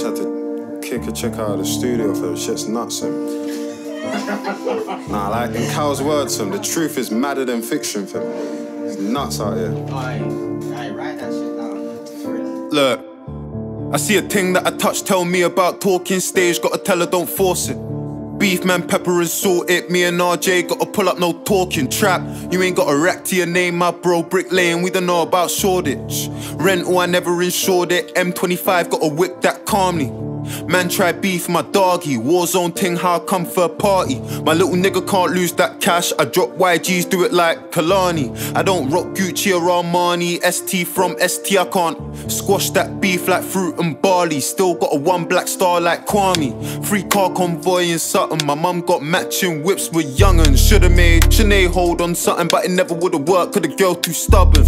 Just had to kick a chick out of the studio for the shit's nuts, him. nah, like in Kyle's words, him, the truth is madder than fiction, fam. It's nuts out here. Aye, write that shit down. Look, I see a thing that I touch, tell me about talking stage, gotta tell her don't force it. Beef man, pepper and salt it. Me and RJ gotta pull up, no talking trap. You ain't got a rack to your name, my bro. Brick Lane, we don't know about Shoreditch. Rental, I never insured it. M25 got a whip that calmly. Man try beef my doggy, warzone ting how I come for a party. My little nigga can't lose that cash. I drop YGs, do it like Kehlani. I don't rock Gucci or Armani. ST from ST, I can't squash that beef like fruit and barley. Still got a one black star like Kwame. Free car convoy in Sutton. My mum got matching whips with young'uns. Should've made Sinead hold on something, but it never would've worked. Cause the girl too stubborn.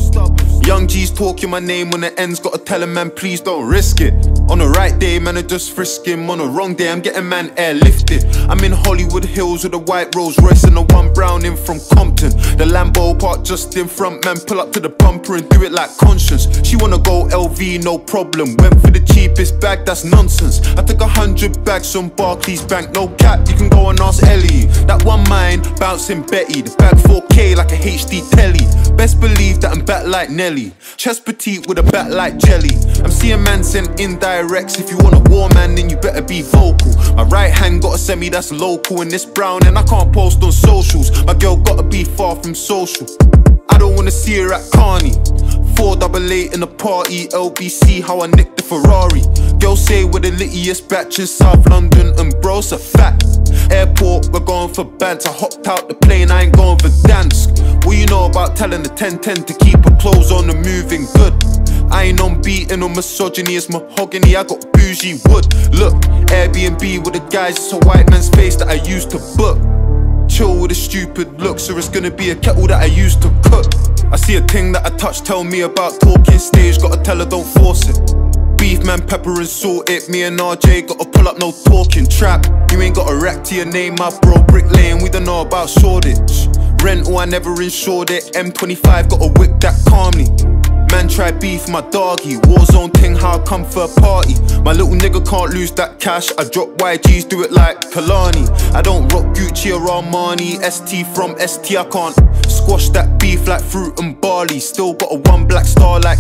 Young G's talking my name when the ends. Gotta tell him, man, please don't risk it. On the right day, man, I just frisk him. On the wrong day, I'm getting man airlifted. I'm in Hollywood Hills with a white Rolls Royce and a one brown in from Compton. The Lambo park just in front, man. Pull up to the bumper and do it like conscience. She wanna go LV, no problem. Went for the cheapest bag, that's nonsense. I took a hundred bags from Barclays Bank, no cap. You can go and ask Ellie. That one mine, bouncing Betty. The bag 4K like a HD telly. Best believe that I'm back like Nelly. Chest petite with a back like jelly. I'm seeing man sent indirects. If you want a war man, then you better be vocal. My right hand gotta a semi that's local and this brown, and I can't post on socials. My girl gotta be far from social. I don't wanna see her at Carney. Four double eight in the party, LBC, how I nicked the Ferrari. Girl say we're the littiest batch in South London, and bro's a fact. Airport, we're going for bands. I hopped out the plane, I ain't going for dance. What you know about telling the 1010 to keep her clothes on and moving good? I ain't on beating or misogyny, it's mahogany. I got bougie wood. Look, Airbnb with the guys, it's a white man's face that I used to book. Chill with a stupid looks, or it's gonna be a kettle that I used to cook. I see a thing that I touch, tell me about talking stage, gotta tell her don't force it. Beef man, pepper and salt it. Me and RJ gotta pull up, no talking trap. You ain't got a rack to your name, my bro. Brick Lane, we don't know about Shoreditch. Rental, I never insured it. M25 got a whip that calmly. Man try beef my doggy. Warzone ting how I come for a party. My little nigga can't lose that cash. I drop YGs, do it like Kehlani. I don't rock Gucci or Armani. ST from ST, I can't squash that beef like fruit and barley. Still got a one black star like.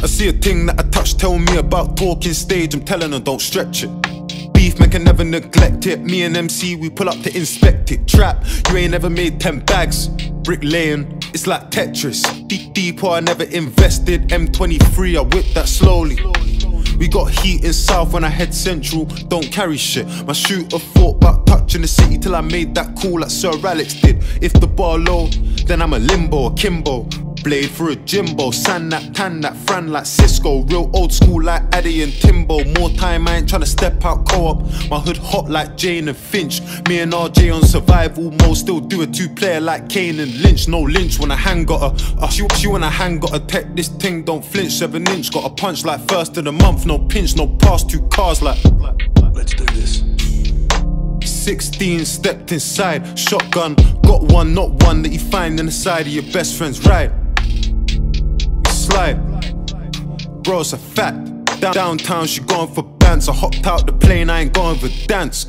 I see a thing that I touch, tell me about talking stage. I'm telling her don't stretch it. Beef man can never neglect it. Me and MC, we pull up to inspect it. Trap, you ain't ever made 10 bags. Brick laying, it's like Tetris. Deep, deeper, I never invested. M23, I whip that slowly. We got heat in South when I head central. Don't carry shit. My shooter thought about touching the city till I made that call like Sir Alex did. If the bar low, then I'm a limbo, a Kimbo. Blade for a Jimbo, sand that, tan that, fran like Cisco. Real old school like Addy and Timbo. More time, I ain't tryna step out co op. My hood hot like Jane and Finch. Me and RJ on survival mode. Still do a two player like Kane and Lynch. No Lynch when I hang got a. Uh, she, she when I hang got a tech. This thing don't flinch. Seven inch got a punch like first of the month. No pinch, no pass, two cars like. Let's do this. 16 stepped inside, shotgun, got one, not one that you find in the side of your best friend's ride. Slide, bro, it's a fact. Down- Downtown, she going for bands. I hopped out the plane, I ain't going for dance.